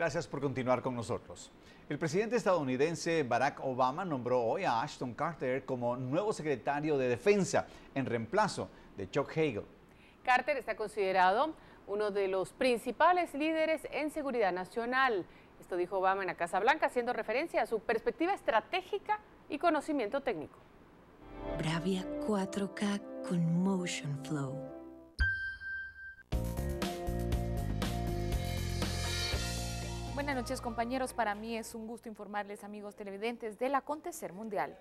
Gracias por continuar con nosotros. El presidente estadounidense Barack Obama nombró hoy a Ashton Carter como nuevo secretario de Defensa en reemplazo de Chuck Hagel. Carter está considerado uno de los principales líderes en seguridad nacional. Esto dijo Obama en la Casa Blanca, haciendo referencia a su perspectiva estratégica y conocimiento técnico. Bravia 4K con Motion Flow. Buenas noches compañeros, para mí es un gusto informarles amigos televidentes del acontecer mundial.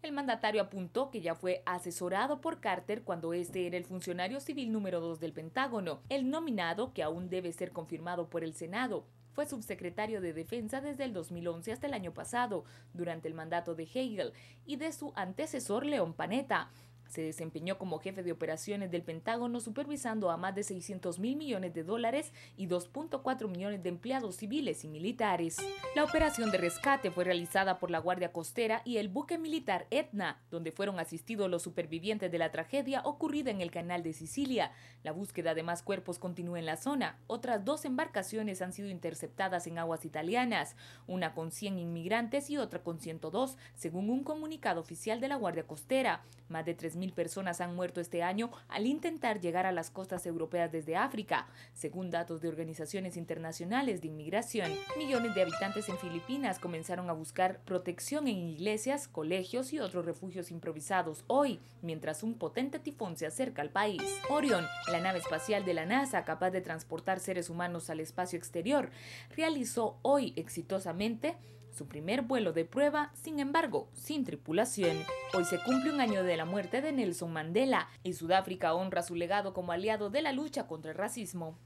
El mandatario apuntó que ya fue asesorado por Carter cuando este era el funcionario civil número 2 del Pentágono, el nominado que aún debe ser confirmado por el Senado. Fue subsecretario de Defensa desde el 2011 hasta el año pasado, durante el mandato de Hagel, y de su antecesor León Panetta. Se desempeñó como jefe de operaciones del Pentágono supervisando a más de 600 mil millones de dólares y 2.4 millones de empleados civiles y militares. La operación de rescate fue realizada por la Guardia Costera y el buque militar Etna, donde fueron asistidos los supervivientes de la tragedia ocurrida en el Canal de Sicilia. La búsqueda de más cuerpos continúa en la zona. Otras dos embarcaciones han sido interceptadas en aguas italianas, una con 100 inmigrantes y otra con 102, según un comunicado oficial de la Guardia Costera. Más de 2.000 personas han muerto este año al intentar llegar a las costas europeas desde África, según datos de organizaciones internacionales de inmigración. Millones de habitantes en Filipinas comenzaron a buscar protección en iglesias, colegios y otros refugios improvisados hoy, mientras un potente tifón se acerca al país. Orion, la nave espacial de la NASA capaz de transportar seres humanos al espacio exterior, realizó hoy exitosamente su primer vuelo de prueba, sin embargo, sin tripulación. Hoy se cumple un año de la muerte de Nelson Mandela y Sudáfrica honra su legado como aliado de la lucha contra el racismo.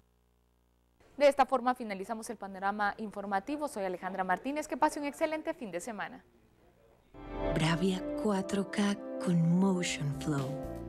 De esta forma finalizamos el panorama informativo. Soy Alejandra Martínez. Que pase un excelente fin de semana. Bravia 4K con Motion Flow.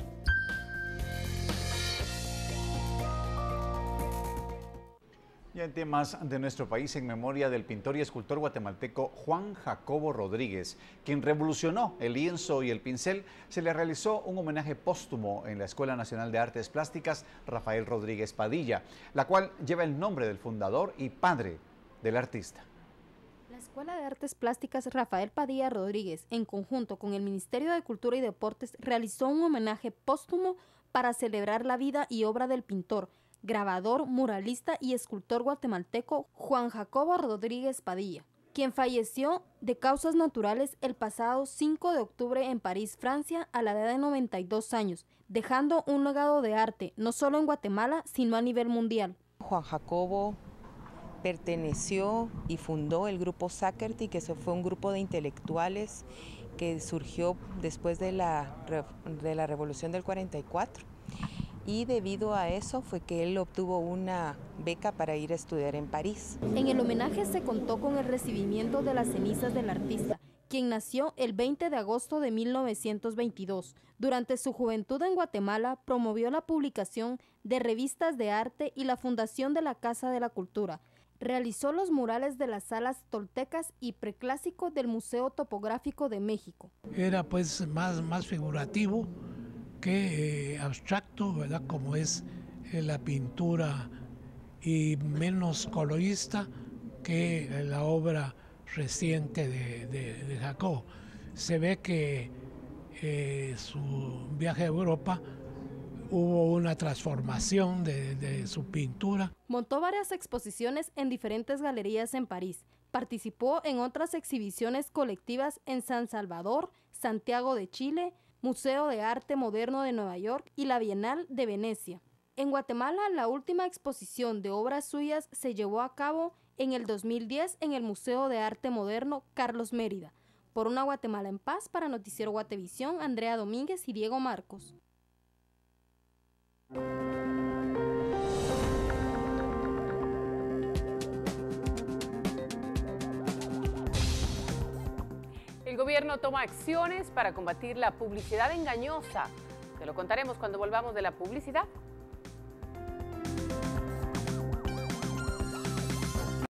Ya en temas de nuestro país, en memoria del pintor y escultor guatemalteco Juan Jacobo Rodríguez, quien revolucionó el lienzo y el pincel, se le realizó un homenaje póstumo en la Escuela Nacional de Artes Plásticas Rafael Rodríguez Padilla, la cual lleva el nombre del fundador y padre del artista. La Escuela de Artes Plásticas Rafael Padilla Rodríguez, en conjunto con el Ministerio de Cultura y Deportes, realizó un homenaje póstumo para celebrar la vida y obra del pintor, grabador, muralista y escultor guatemalteco Juan Jacobo Rodríguez Padilla, quien falleció de causas naturales el pasado 5 de octubre en París, Francia, a la edad de 92 años, dejando un legado de arte no solo en Guatemala, sino a nivel mundial. Juan Jacobo perteneció y fundó el grupo Sacerti, que fue un grupo de intelectuales que surgió después de la, de la Revolución del 44 y debido a eso fue que él obtuvo una beca para ir a estudiar en París. En el homenaje se contó con el recibimiento de las cenizas del artista, quien nació el 20 de agosto de 1922. Durante su juventud en Guatemala promovió la publicación de revistas de arte y la fundación de la Casa de la Cultura. Realizó los murales de las salas toltecas y preclásico del Museo Topográfico de México. Era pues más, más figurativo, que eh, abstracto, ¿verdad? Como es eh, la pintura y menos colorista que la obra reciente de, de, Jacob. Se ve que eh, su viaje a Europa hubo una transformación de, de, su pintura. Montó varias exposiciones en diferentes galerías en París. Participó en otras exhibiciones colectivas en San Salvador, Santiago de Chile, Museo de Arte Moderno de Nueva York y la Bienal de Venecia. En Guatemala, la última exposición de obras suyas se llevó a cabo en el 2010 en el Museo de Arte Moderno Carlos Mérida. Por una Guatemala en paz, para Noticiero Guatevisión, Andrea Domínguez y Diego Marcos. Gobierno toma acciones para combatir la publicidad engañosa. Te lo contaremos cuando volvamos de la publicidad.